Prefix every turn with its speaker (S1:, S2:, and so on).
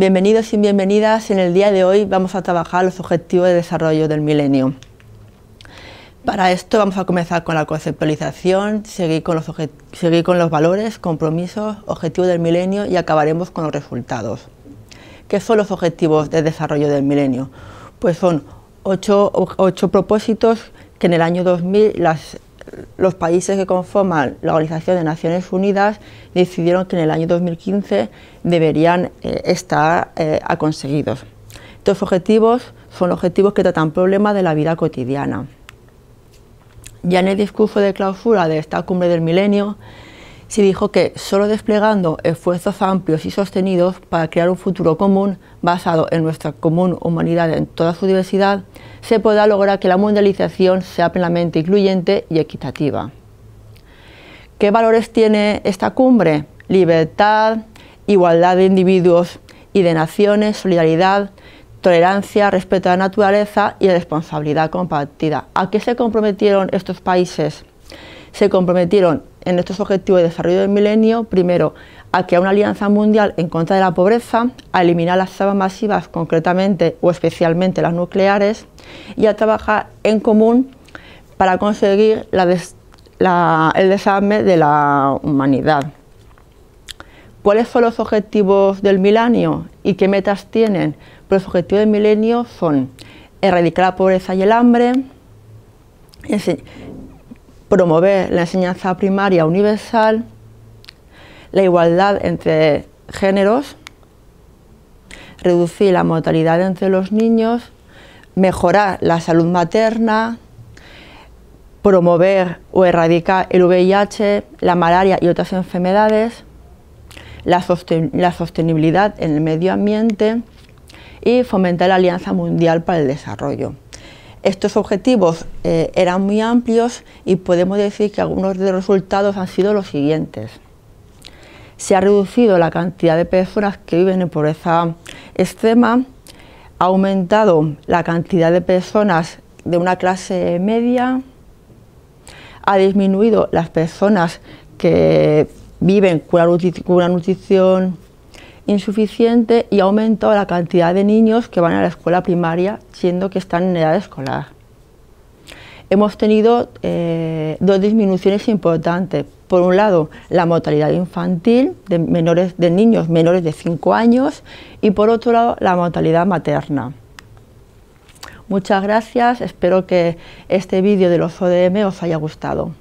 S1: Bienvenidos y bienvenidas. En el día de hoy vamos a trabajar los objetivos de desarrollo del milenio. Para esto vamos a comenzar con la conceptualización, seguir con, los seguir con los valores, compromisos, objetivos del milenio y acabaremos con los resultados. ¿Qué son los objetivos de desarrollo del milenio? Pues son ocho, ocho propósitos que en el año 2000 las, los países que conforman la Organización de Naciones Unidas decidieron que en el año 2015 deberían eh, estar eh, conseguidos. Estos objetivos son objetivos que tratan problemas de la vida cotidiana. Ya en el discurso de clausura de esta cumbre del milenio se dijo que solo desplegando esfuerzos amplios y sostenidos para crear un futuro común basado en nuestra común humanidad en toda su diversidad, se podrá lograr que la mundialización sea plenamente incluyente y equitativa. ¿Qué valores tiene esta cumbre? Libertad, igualdad de individuos y de naciones, solidaridad, tolerancia, respeto a la naturaleza y responsabilidad compartida. ¿A qué se comprometieron estos países? Se comprometieron en estos objetivos de desarrollo del milenio, primero, a crear una alianza mundial en contra de la pobreza, a eliminar las armas masivas, concretamente o especialmente las nucleares, y a trabajar en común para conseguir el desarme de la humanidad. ¿Cuáles son los objetivos del milenio y qué metas tienen? Pues los objetivos del milenio son erradicar la pobreza y el hambre, promover la enseñanza primaria universal, la igualdad entre géneros, reducir la mortalidad entre los niños, mejorar la salud materna, promover o erradicar el VIH, la malaria y otras enfermedades, la, sostenibilidad en el medio ambiente y fomentar la Alianza Mundial para el Desarrollo. Estos objetivos eh, eran muy amplios y podemos decir que algunos de los resultados han sido los siguientes. Se ha reducido la cantidad de personas que viven en pobreza extrema, ha aumentado la cantidad de personas de una clase media, ha disminuido las personas que viven con una nutrición insuficiente y ha aumentado la cantidad de niños que van a la escuela primaria, siendo que están en edad escolar. Hemos tenido eh, dos disminuciones importantes. Por un lado, la mortalidad infantil de, menores, de niños menores de 5 años y por otro lado, la mortalidad materna. Muchas gracias, espero que este vídeo de los ODM os haya gustado.